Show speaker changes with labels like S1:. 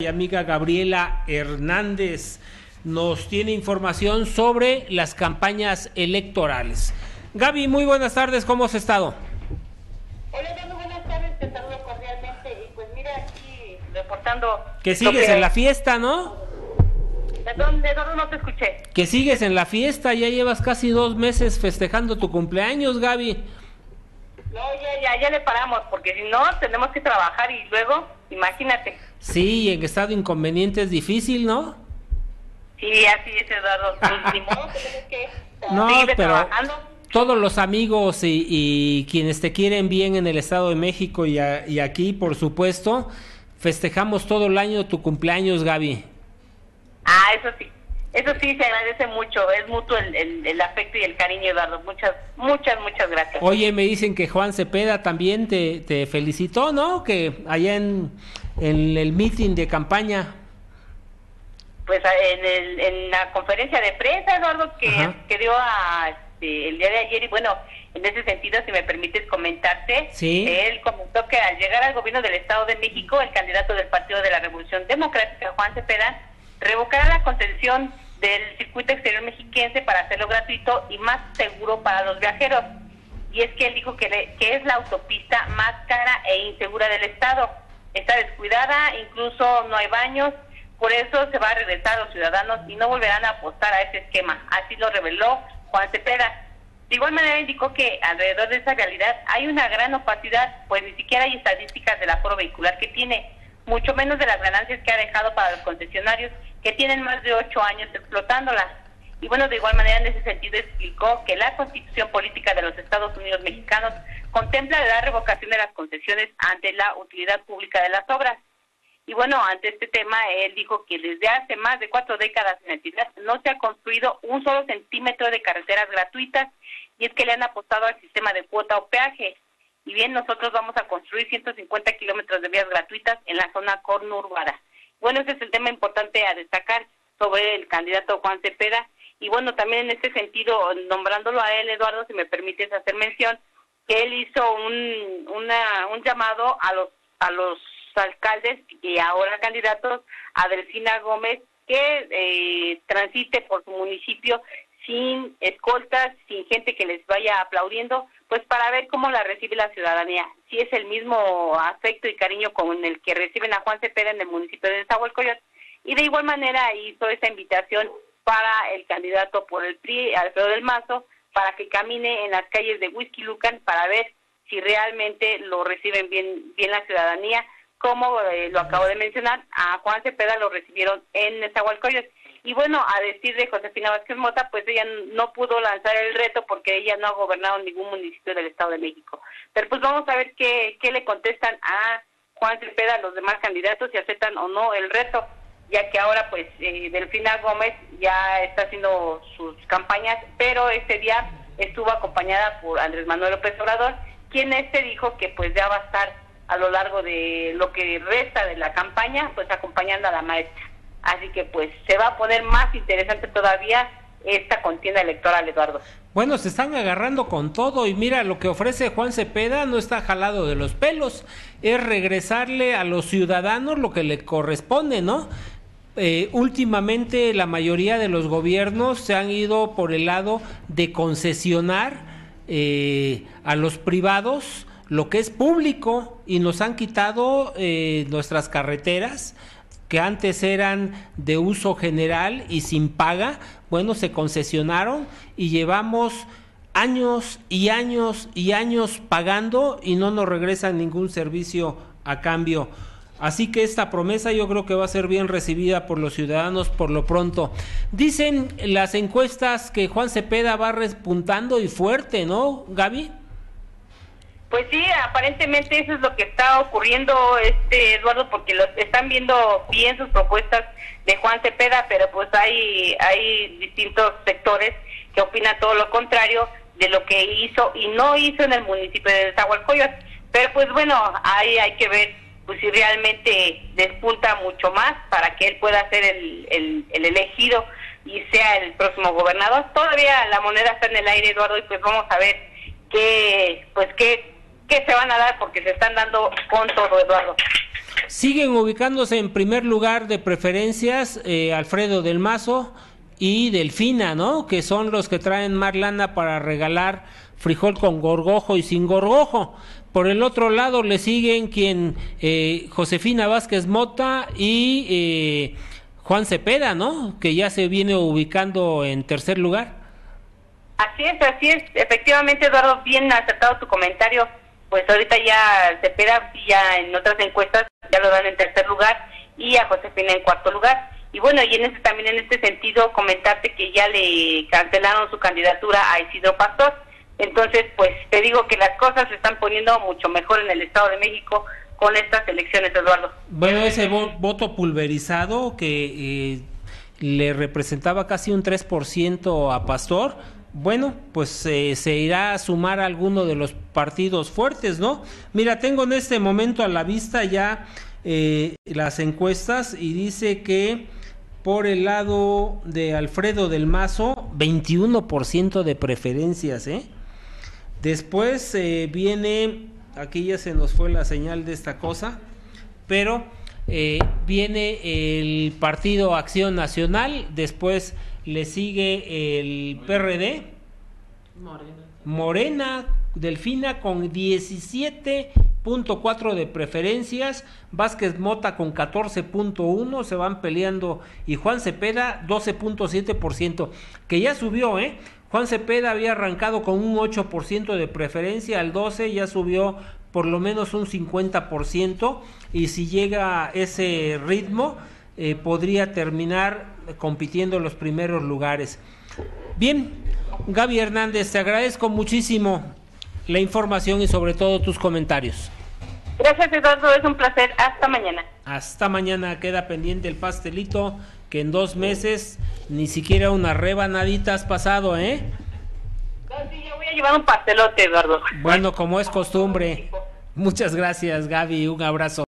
S1: Mi amiga Gabriela Hernández nos tiene información sobre las campañas electorales. Gaby, muy buenas tardes, ¿cómo has estado?
S2: Hola, muy buenas tardes, te saludo cordialmente y pues mira aquí reportando...
S1: Que sigues en la fiesta, ¿no?
S2: ¿De dónde, ¿De dónde no te escuché?
S1: Que sigues en la fiesta, ya llevas casi dos meses festejando tu cumpleaños, Gaby.
S2: Ya, ya, le paramos, porque si no, tenemos que trabajar y luego, imagínate.
S1: Sí, en estado inconveniente es difícil, ¿no?
S2: Sí, así es, Eduardo. Ni modo, tenemos que
S1: No, pero
S2: trabajando.
S1: todos los amigos y, y quienes te quieren bien en el Estado de México y, a- y aquí, por supuesto, festejamos todo el año tu cumpleaños, Gaby.
S2: Ah, eso sí. Eso sí, se agradece mucho. Es mutuo el, el, el afecto y el cariño, Eduardo. Muchas, muchas, muchas gracias.
S1: Oye, me dicen que Juan Cepeda también te, te felicitó, ¿no? Que allá en, en el meeting de campaña.
S2: Pues a- en, el, en la conferencia de prensa, Eduardo, que, que dio a, este, el día de ayer, y bueno, en ese sentido, si me permites comentarte,
S1: Sí.
S2: él comentó que al llegar al gobierno del Estado de México, el candidato del Partido de la Revolución Democrática, Juan Cepeda, revocará la concesión del circuito exterior mexiquense para hacerlo gratuito y más seguro para los viajeros. Y es que él dijo que, le- que es la autopista más cara e insegura del Estado. Está descuidada, incluso no hay baños, por eso se va a regresar a los ciudadanos y no volverán a apostar a ese esquema. Así lo reveló Juan Cepeda. De igual manera indicó que alrededor de esa realidad hay una gran opacidad, pues ni siquiera hay estadísticas del aforo vehicular que tiene, mucho menos de las ganancias que ha dejado para los concesionarios que tienen más de ocho años explotándolas. Y bueno, de igual manera en ese sentido explicó que la constitución política de los Estados Unidos mexicanos contempla la revocación de las concesiones ante la utilidad pública de las obras. Y bueno, ante este tema, él dijo que desde hace más de cuatro décadas en la entidad no se ha construido un solo centímetro de carreteras gratuitas y es que le han apostado al sistema de cuota o peaje. Y bien, nosotros vamos a construir 150 kilómetros de vías gratuitas en la zona conurbada. Bueno, ese es el tema importante a destacar sobre el candidato Juan Cepeda. Y bueno, también en este sentido, nombrándolo a él, Eduardo, si me permites hacer mención, que él hizo un, una, un llamado a los, a los alcaldes y ahora candidatos, a Delfina Gómez, que eh, transite por su municipio sin escoltas, sin gente que les vaya aplaudiendo, pues para ver cómo la recibe la ciudadanía. Si es el mismo afecto y cariño con el que reciben a Juan Cepeda en el municipio de Nezahualcóyotl. Y de igual manera hizo esa invitación para el candidato por el PRI, Alfredo del Mazo, para que camine en las calles de Whisky para ver si realmente lo reciben bien, bien la ciudadanía. Como eh, lo acabo de mencionar, a Juan Cepeda lo recibieron en Nezahualcóyotl. Y bueno, a decir de Josefina Vázquez Mota, pues ella no pudo lanzar el reto porque ella no ha gobernado ningún municipio del Estado de México. Pero pues vamos a ver qué, qué le contestan a Juan Cepeda, los demás candidatos, si aceptan o no el reto, ya que ahora pues eh, Delfina Gómez ya está haciendo sus campañas, pero este día estuvo acompañada por Andrés Manuel López Obrador, quien este dijo que pues ya va a estar a lo largo de lo que resta de la campaña, pues acompañando a la maestra. Así que pues se va a poner más interesante todavía esta contienda electoral, Eduardo.
S1: Bueno, se están agarrando con todo y mira, lo que ofrece Juan Cepeda no está jalado de los pelos, es regresarle a los ciudadanos lo que le corresponde, ¿no? Eh, últimamente la mayoría de los gobiernos se han ido por el lado de concesionar eh, a los privados lo que es público y nos han quitado eh, nuestras carreteras que antes eran de uso general y sin paga, bueno, se concesionaron y llevamos años y años y años pagando y no nos regresan ningún servicio a cambio. Así que esta promesa yo creo que va a ser bien recibida por los ciudadanos por lo pronto. Dicen las encuestas que Juan Cepeda va repuntando y fuerte, ¿no, Gaby?
S2: Pues sí, aparentemente eso es lo que está ocurriendo, este Eduardo, porque lo están viendo bien sus propuestas de Juan Cepeda, pero pues hay hay distintos sectores que opinan todo lo contrario de lo que hizo y no hizo en el municipio de Zahualcoyot. Pero pues bueno, ahí hay que ver pues si realmente despunta mucho más para que él pueda ser el, el, el elegido y sea el próximo gobernador. Todavía la moneda está en el aire, Eduardo, y pues vamos a ver qué, pues qué, qué se van a dar porque se están dando con todo, Eduardo.
S1: Siguen ubicándose en primer lugar de preferencias eh, Alfredo del Mazo y Delfina, ¿no? Que son los que traen más lana para regalar frijol con gorgojo y sin gorgojo. Por el otro lado le siguen quien eh, Josefina Vázquez Mota y eh, Juan Cepeda, ¿no? Que ya se viene ubicando en tercer lugar.
S2: Así es, así es. Efectivamente, Eduardo, bien acertado tu comentario. Pues ahorita ya Cepeda, ya en otras encuestas, ya lo dan en tercer lugar y a Josefina en cuarto lugar. Y bueno, y en este, también en este sentido, comentarte que ya le cancelaron su candidatura a Isidro Pastor entonces, pues te digo que las cosas se están poniendo mucho mejor en el Estado de México con estas elecciones, Eduardo.
S1: Bueno, ese voto pulverizado que eh, le representaba casi un 3% a Pastor, bueno, pues eh, se irá a sumar a alguno de los partidos fuertes, ¿no? Mira, tengo en este momento a la vista ya eh, las encuestas y dice que por el lado de Alfredo del Mazo, 21% de preferencias, ¿eh? Después eh, viene, aquí ya se nos fue la señal de esta cosa, pero viene el Partido Acción Nacional, después le sigue el PRD, Morena, Morena Delfina con 17.4 de preferencias, Vázquez Mota con 14.1, se van peleando. Y Juan Cepeda 12.7%, que ya subió, ¿eh? Juan Cepeda había arrancado con un 8% de preferencia, al 12 ya subió por lo menos un 50% y si llega a ese ritmo eh, podría terminar compitiendo en los primeros lugares. Bien, Gaby Hernández, te agradezco muchísimo la información y sobre todo tus comentarios.
S2: Gracias Eduardo, es un placer. Hasta mañana.
S1: Hasta mañana queda pendiente el pastelito que en dos meses ni siquiera una rebanadita has pasado, ¿eh?
S2: sí, yo voy a llevar un pastelote, Eduardo.
S1: Bueno, como es costumbre. Muchas gracias, Gaby. Un abrazo.